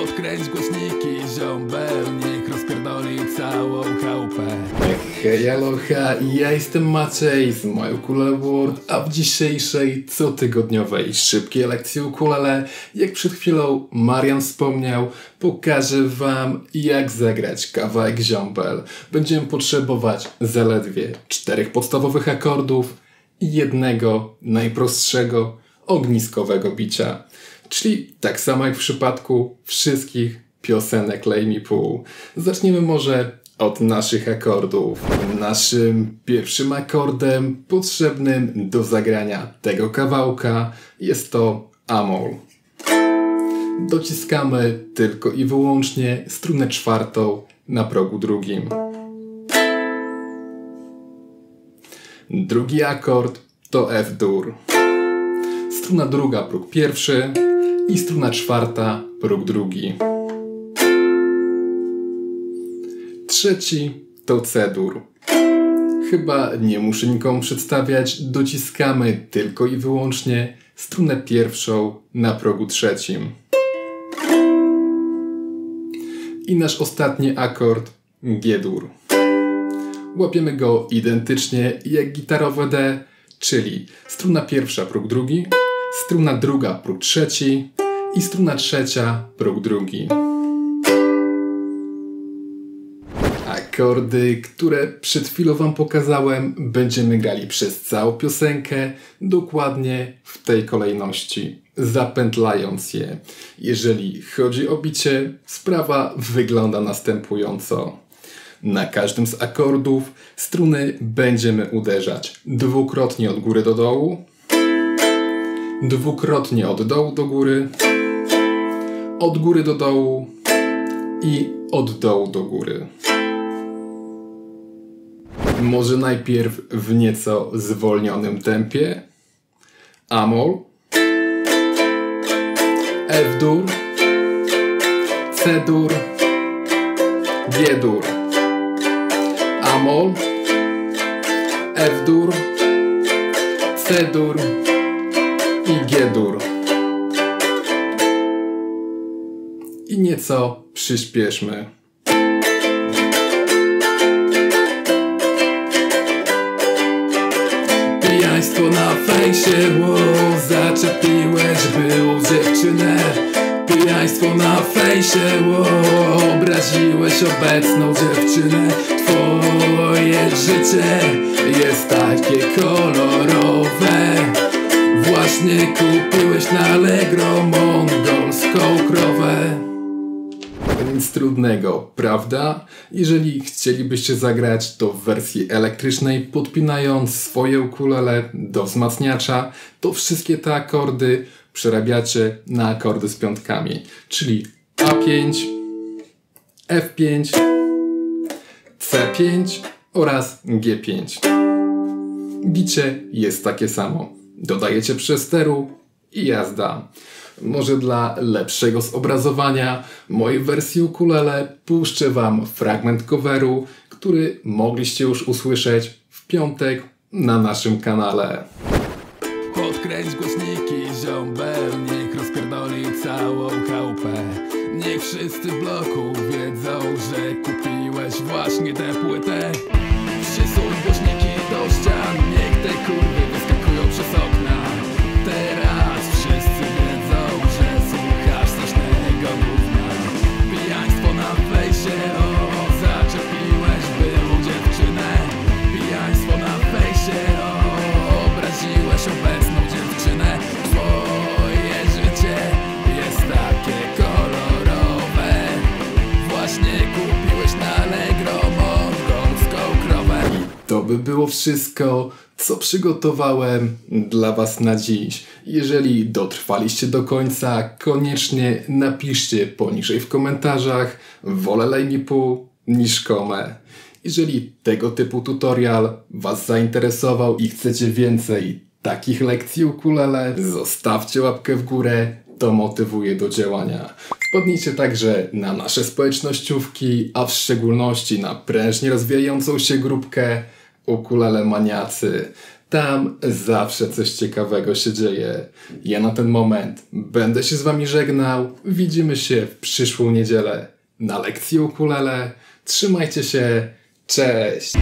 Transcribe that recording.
Podkręć głośniki, ziombel, niech rozpierdoli całą chałupę Hej, aloha, ja jestem Maciej z My Ukulele World, a w dzisiejszej cotygodniowej szybkiej lekcji ukulele, jak przed chwilą Marian wspomniał, pokażę Wam jak zagrać kawałek ziombel. Będziemy potrzebować zaledwie czterech podstawowych akordów i jednego najprostszego ogniskowego bicia. Czyli tak samo jak w przypadku wszystkich piosenek Lay Me Pool. Zaczniemy może od naszych akordów. Naszym pierwszym akordem potrzebnym do zagrania tego kawałka jest to Amol. Dociskamy tylko i wyłącznie strunę czwartą na progu drugim. Drugi akord to F-dur. Struna druga, próg pierwszy i struna czwarta, próg drugi. Trzeci to C-dur. Chyba nie muszę nikomu przedstawiać, dociskamy tylko i wyłącznie strunę pierwszą na progu trzecim. I nasz ostatni akord G-dur. Łapiemy go identycznie jak gitarowe D, czyli struna pierwsza, próg drugi, struna druga, próg trzeci i struna trzecia, próg drugi. Akordy, które przed chwilą Wam pokazałem, będziemy grali przez całą piosenkę, dokładnie w tej kolejności, zapętlając je. Jeżeli chodzi o bicie, sprawa wygląda następująco. Na każdym z akordów struny będziemy uderzać dwukrotnie od góry do dołu, dwukrotnie od dołu do góry, od góry do dołu i od dołu do góry. Może najpierw w nieco zwolnionym tempie. Amol, F-dur, C-dur, G-dur. Amol, F-dur, C-dur i G-dur. I nieco przyspieszmy. Pijaństwo na fejsie, ło, zaczepiłeś byłą dziewczynę. Pijaństwo na fejsie, ło, obraziłeś obecną dziewczynę. Twoje życie jest takie kolorowe. Właśnie kupiłeś na Allegro mongolską krowę nic trudnego, prawda? Jeżeli chcielibyście zagrać to w wersji elektrycznej, podpinając swoje ukulele do wzmacniacza, to wszystkie te akordy przerabiacie na akordy z piątkami, czyli A5, F5, C5 oraz G5. Bicie jest takie samo. Dodajecie przesteru i jazda. Może dla lepszego zobrazowania mojej wersji ukulele puszczę Wam fragment coveru, który mogliście już usłyszeć w piątek na naszym kanale. Podkręć głośniki, ziombel, niech rozpierdoli całą chałupę Niech wszyscy w bloku wiedzą, że kupiłeś właśnie tę płytę Przysuń głośniki do ścian, niech te kurwy wyskakują To by było wszystko, co przygotowałem dla Was na dziś. Jeżeli dotrwaliście do końca, koniecznie napiszcie poniżej w komentarzach wolę Lejnipu niż komę. Jeżeli tego typu tutorial Was zainteresował i chcecie więcej takich lekcji ukulele, zostawcie łapkę w górę, to motywuje do działania. Wpadnijcie także na nasze społecznościówki, a w szczególności na prężnie rozwijającą się grupkę Ukulele Maniacy. Tam zawsze coś ciekawego się dzieje. Ja na ten moment będę się z wami żegnał. Widzimy się w przyszłą niedzielę na lekcji ukulele. Trzymajcie się. Cześć!